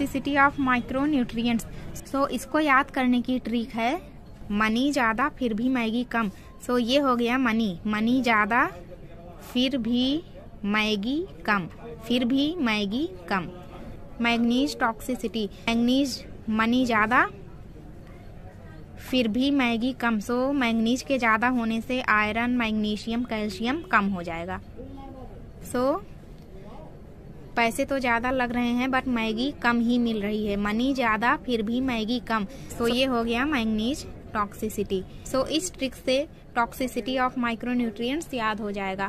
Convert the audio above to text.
Toxicity of micronutrients so इसको याद करने की ट्रिक है मनी ज़्यादा फिर भी मैगी कम. सो so, ये हो गया मनी मनी ज़्यादा फिर भी मैगी कम. फिर भी मैगी कम. मैग्नीज टॉक्सिसिटी मैग्नीज मनी ज़्यादा फिर भी मैगी कम. सो मैग्नीज के ज़्यादा होने से आयरन मैग्नीशियम कैल्शियम कम हो जाएगा. सो so, पैसे तो ज़्यादा लग रहे हैं बट मैगी कम ही मिल रही है। मनी ज़्यादा फिर भी मैगी कम। तो so, ये हो गया मैंगनीज टॉक्सिसिटी। सो इस ट्रिक से टॉक्सिसिटी ऑफ़ माइक्रोन्यूट्रिएंट्स याद हो जाएगा।